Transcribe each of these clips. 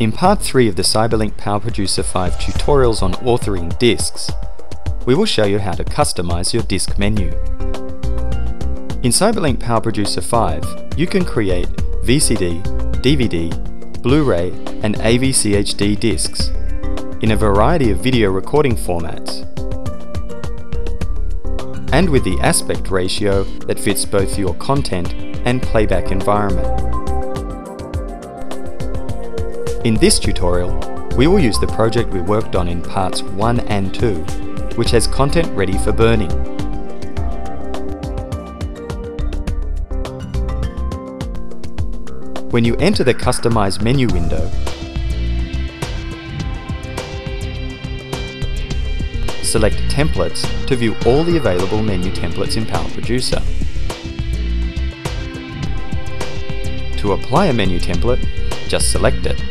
In part 3 of the CyberLink PowerProducer 5 tutorials on authoring disks, we will show you how to customize your disk menu. In CyberLink PowerProducer 5, you can create VCD, DVD, Blu-ray and AVCHD disks in a variety of video recording formats and with the aspect ratio that fits both your content and playback environment. In this tutorial, we will use the project we worked on in parts 1 and 2, which has content ready for burning. When you enter the Customize menu window, select Templates to view all the available menu templates in PowerProducer. To apply a menu template, just select it.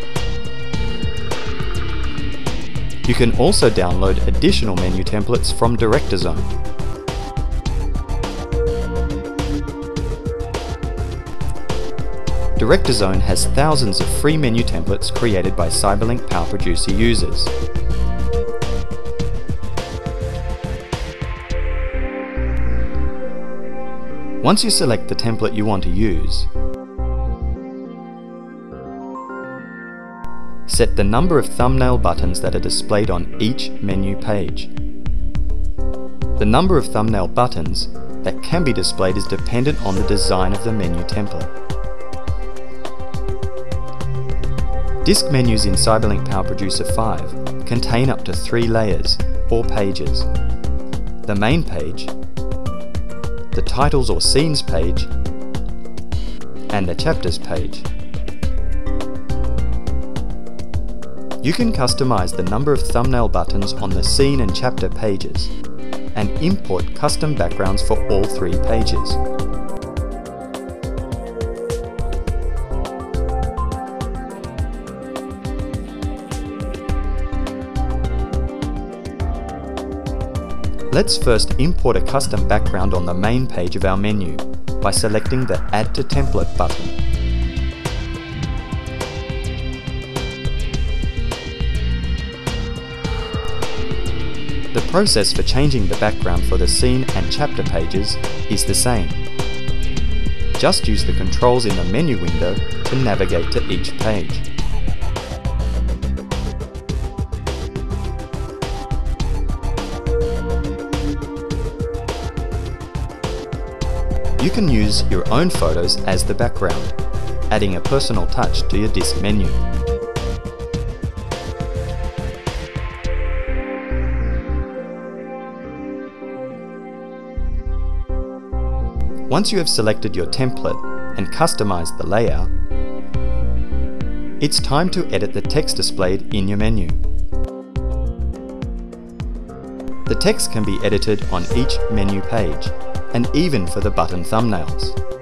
You can also download additional menu templates from DirectorZone. DirectorZone has thousands of free menu templates created by CyberLink PowerProducer users. Once you select the template you want to use, Set the number of thumbnail buttons that are displayed on each menu page. The number of thumbnail buttons that can be displayed is dependent on the design of the menu template. Disk menus in CyberLink PowerProducer 5 contain up to three layers, or pages. The main page, the titles or scenes page, and the chapters page. You can customize the number of thumbnail buttons on the scene and chapter pages, and import custom backgrounds for all three pages. Let's first import a custom background on the main page of our menu by selecting the Add to Template button. The process for changing the background for the scene and chapter pages is the same. Just use the controls in the menu window to navigate to each page. You can use your own photos as the background, adding a personal touch to your disk menu. Once you have selected your template and customized the layout, it's time to edit the text displayed in your menu. The text can be edited on each menu page, and even for the button thumbnails.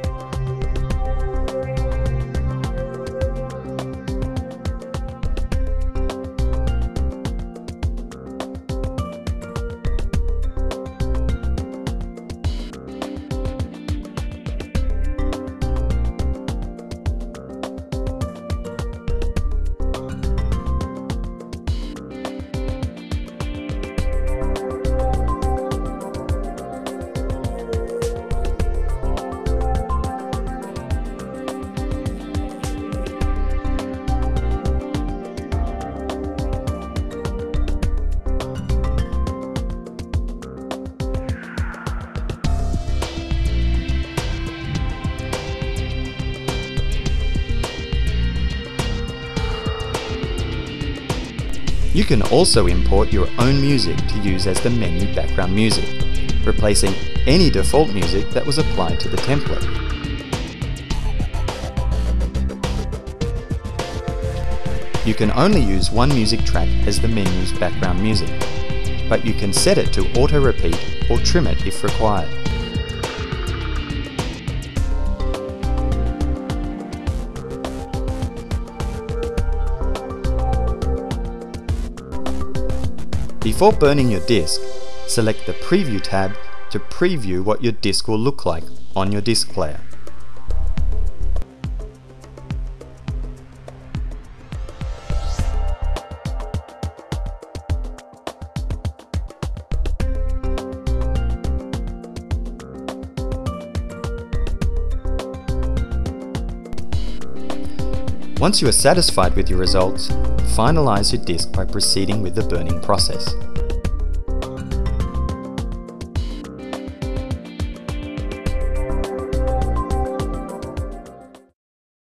You can also import your own music to use as the menu background music, replacing any default music that was applied to the template. You can only use one music track as the menu's background music, but you can set it to auto-repeat or trim it if required. Before burning your disk, select the Preview tab to preview what your disk will look like on your disk player. Once you are satisfied with your results, finalize your disk by proceeding with the burning process.